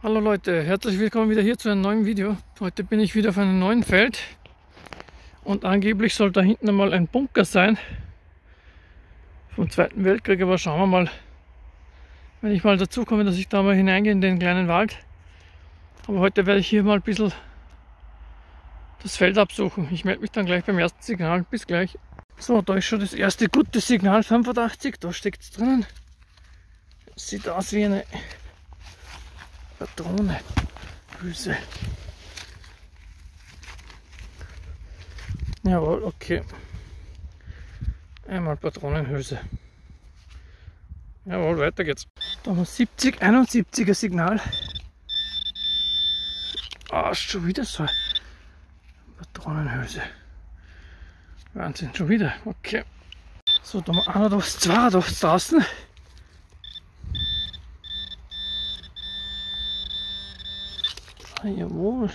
Hallo Leute, herzlich willkommen wieder hier zu einem neuen Video. Heute bin ich wieder auf einem neuen Feld und angeblich soll da hinten einmal ein Bunker sein vom Zweiten Weltkrieg, aber schauen wir mal, wenn ich mal dazu komme, dass ich da mal hineingehe in den kleinen Wald. Aber heute werde ich hier mal ein bisschen das Feld absuchen. Ich melde mich dann gleich beim ersten Signal. Bis gleich. So, da ist schon das erste gute Signal 85, da steckt es drinnen. Sieht aus wie eine Patrone. Hülse. Jawohl, okay. Einmal Patronenhülse. Jawohl, weiter geht's. Da haben wir 70, 71er Signal. Ah, schon wieder so. Patronenhülse. Wahnsinn, schon wieder. Okay. So, da haben wir 81, 82 draußen. Jawohl.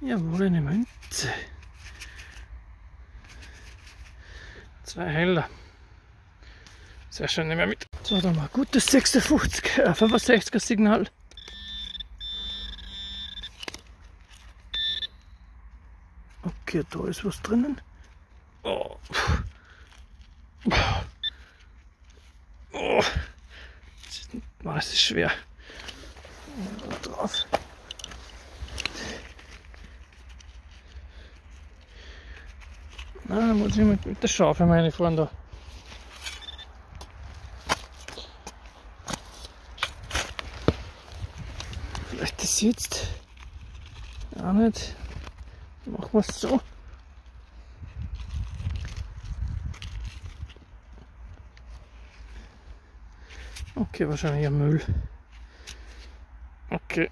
Jawohl, eine Münze. Zwei Heller. Sehr schön, nehmen wir mit. So, dann mal gutes 56, äh, 65er Signal. Okay, da ist was drinnen. Oh. Oh. Das ist schwer. Drauf. Na, da muss ich mit, mit der Schaufel meine fahren da. Vielleicht das jetzt auch nicht. Machen wir es so. Okay, wahrscheinlich ein Müll. Okay.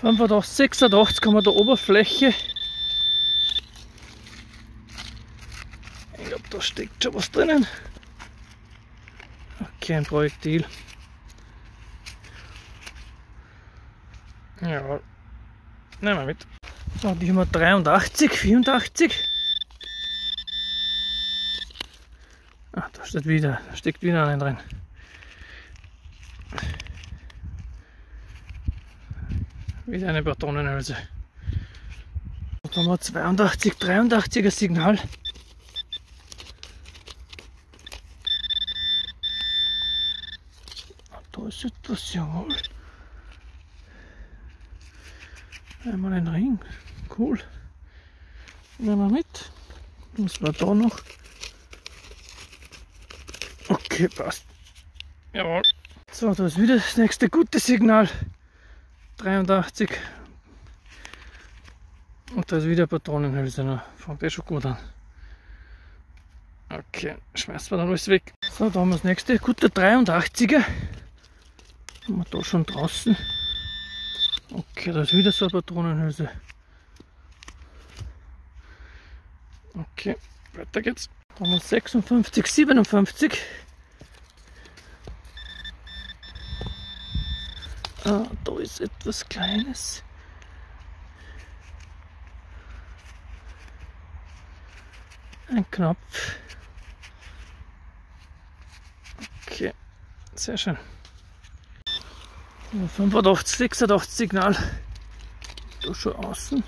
85, 86 kommen wir der Oberfläche. Ich glaube, da steckt schon was drinnen. Okay, ein Projektil. Ja, nehmen wir mit. So, die haben wir 83, 84. Ah, da steht wieder, da steckt wieder einer drin. Wieder eine Patronenhülse. Da haben wir 82, 83er Signal. Da ist etwas, jawohl. Einmal ein Ring. Cool. Nehmen wir mit. Was war da noch? Okay, passt. Jawohl. So, da ist wieder das nächste gute Signal. 83. Und da ist wieder Patronenhülse. Ne? Fängt eh schon gut an. Okay, schmeißen wir dann alles weg. So, da haben wir das nächste. Gute 83er. Haben wir da schon draußen. Okay, da ist wieder so eine Patronenhülse. Okay, weiter geht's. Da haben wir 56, 57. Ah, da ist etwas Kleines. Ein Knopf. Okay, sehr schön. 85, 86 Signal. Da schon außen.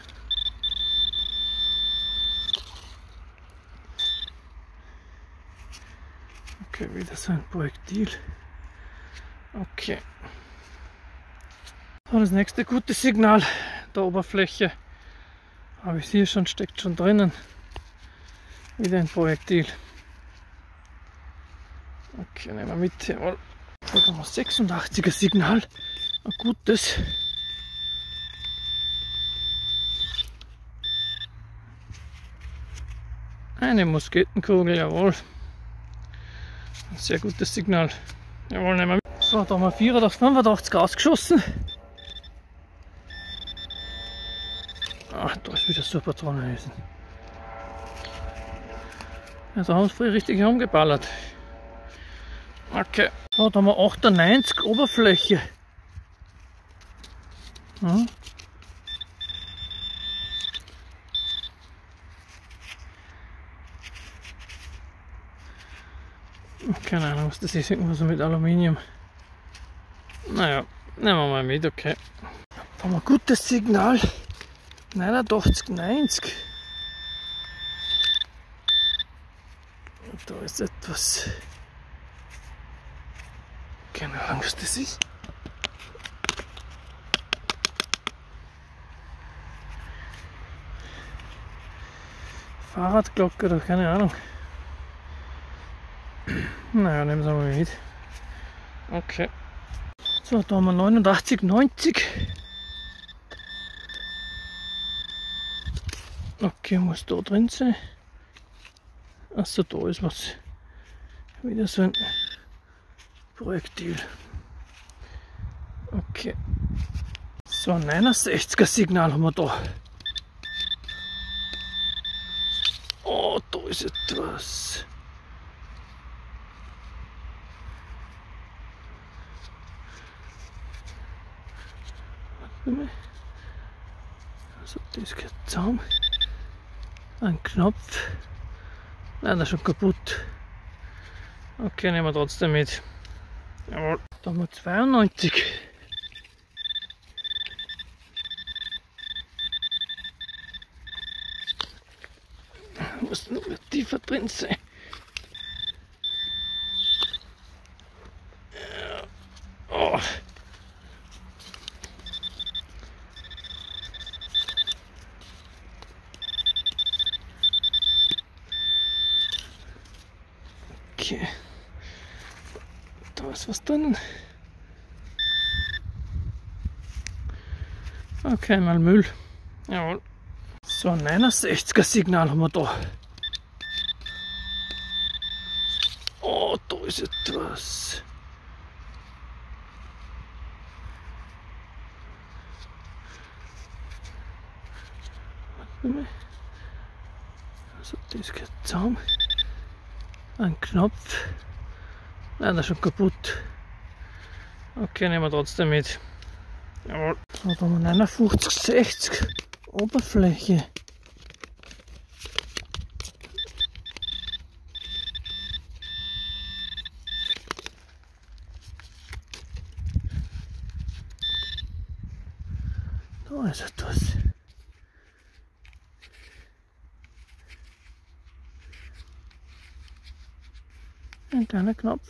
Okay, wieder so ein Projektil. Okay. Und das nächste gute Signal der Oberfläche. Habe ich hier schon, steckt schon drinnen. Wieder ein Projektil. Okay, nehmen wir mit. Jawohl. Da haben wir 86er Signal. Ein gutes. Eine Musketenkugel, jawohl. Ein sehr gutes Signal. Jawohl, nehmen wir mit. So, da haben wir 84, 85 ausgeschossen. Ach, da ist wieder so ein Patronenhülsen. Also haben sie früher richtig umgeballert. Okay. So, da haben wir 98 Oberfläche. Ja. Keine Ahnung, was das ist. Irgendwas mit Aluminium. Naja, Nehmen wir mal mit, okay. Haben wir ein gutes Signal. 89, 90. Und da ist etwas. Keine Ahnung, was das ist. Fahrradglocke oder keine Ahnung. Naja, nehmen Sie mal mit. Okay. So, da haben wir 89, 90. Okay, muss da drin sein. Achso, da ist was. Wieder so ein Projektil. Okay. So, ein 69er Signal haben wir da. Ist etwas. Also das geht zusammen. Ein Knopf. Nein, der ist schon kaputt. Okay, nehmen wir trotzdem mit. Jawohl. Da haben wir 92. Muss nur tiefer drin sein. Oh. Okay. Da ist was drin. Okay, mal Müll. Jawohl. So, ein 69er Signal haben wir da. Oh, da ist etwas. Also, das geht zusammen. Ein Knopf. Nein, der ist schon kaputt. Okay, nehmen wir trotzdem mit. Jawohl. Da haben wir 59, 60 Oberfläche. Da ist etwas. Ein kleiner Knopf.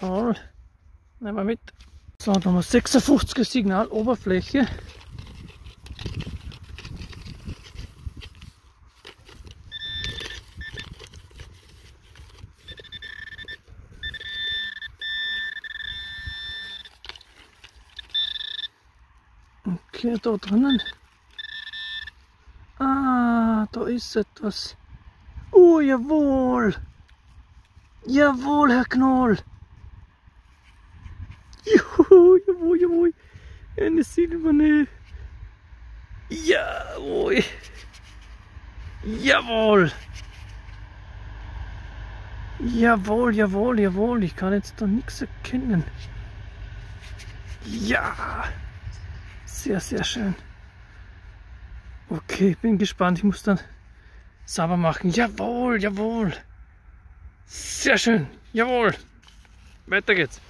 Jawohl. Nehmen wir mit. So, da haben wir 56er Signal Okay, da drinnen. Ah, da ist etwas. Oh, jawohl. Jawohl, Herr Knoll. Juhu, jawohl, jawohl. Eine silberne. Jawohl. Jawohl. Jawohl, jawohl, jawohl. Ich kann jetzt da nichts erkennen. Ja. Sehr, sehr schön. Okay, bin gespannt. Ich muss dann sauber machen. Jawohl, jawohl. Sehr schön. Jawohl. Weiter geht's.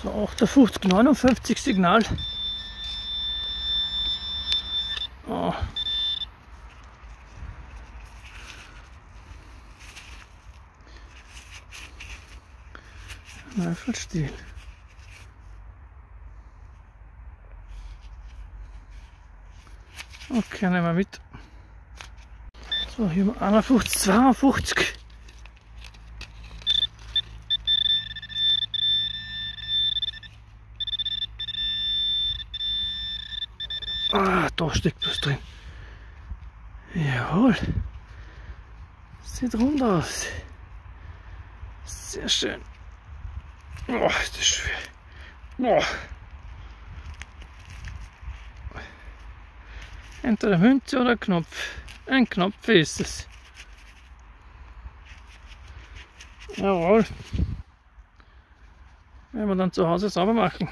So, 58, 59 Signal. Oh. Neufelstiel. Okay, nehmen wir mit. So, hier haben wir 51, 52. Ah, da steckt was drin. Jawohl. Sieht rund aus. Sehr schön. Oh, ist das schwer. Oh. Entweder Münze oder Knopf. Ein Knopf ist es. Jawohl. Werden wir dann zu Hause sauber machen.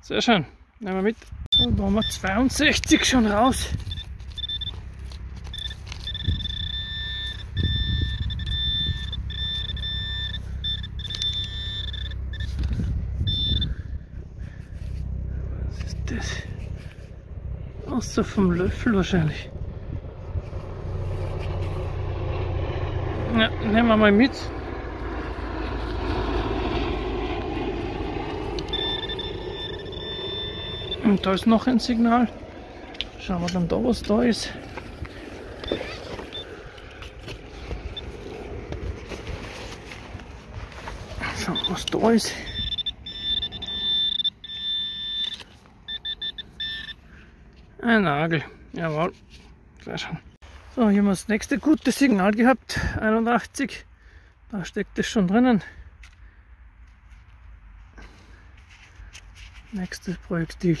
Sehr schön. Nehmen wir mit. So, da haben wir 62 schon raus. das? Außer vom Löffel wahrscheinlich. Ja, nehmen wir mal mit. Und da ist noch ein Signal. Schauen wir dann da, was da ist. Schauen wir, was da ist. Ein Nagel, jawohl, sehr schön. So, hier haben wir das nächste gute Signal gehabt, 81. Da steckt es schon drinnen. Nächstes Projektil.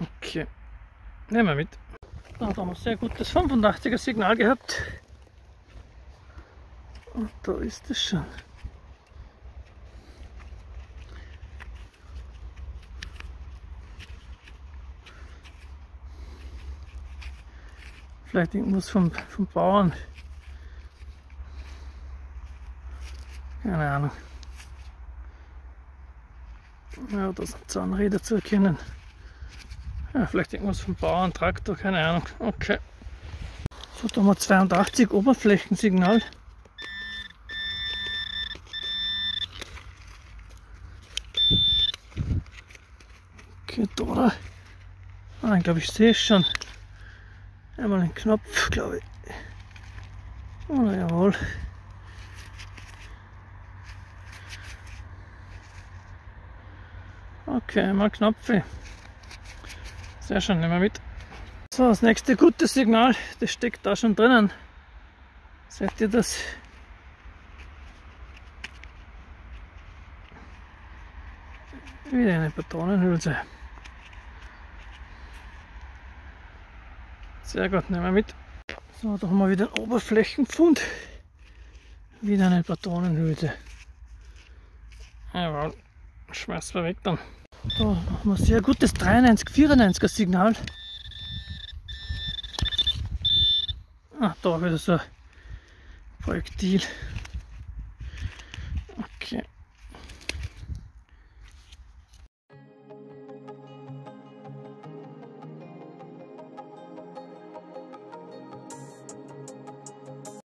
Okay, nehmen wir mit. Da haben wir ein sehr gutes 85er Signal gehabt. Und da ist es schon. Vielleicht irgendwas vom, vom Bauern. Keine Ahnung. Ja, da sind Zahnräder zu erkennen. Ja, vielleicht irgendwas vom Bauern, Traktor, keine Ahnung. Okay. So, da haben wir 82 Oberflächensignal. Okay, da. Ah, ich glaube, ich sehe es schon. Einmal ein Knopf, glaube ich. Oder jawohl. Okay, einmal Knopfe. Sehr schön, nehmen wir mit. So, das nächste gute Signal, das steckt da schon drinnen. Seht ihr das? Wieder eine Patronenhülse. Sehr gut, nehmen wir mit. So, da haben wir wieder einen Oberflächenfund. Wieder eine Patronenhülse. Jawohl, schmeißen wir weg dann. Da haben wir ein sehr gutes 93, 94er Signal. Ah, da wieder so ein Projektil.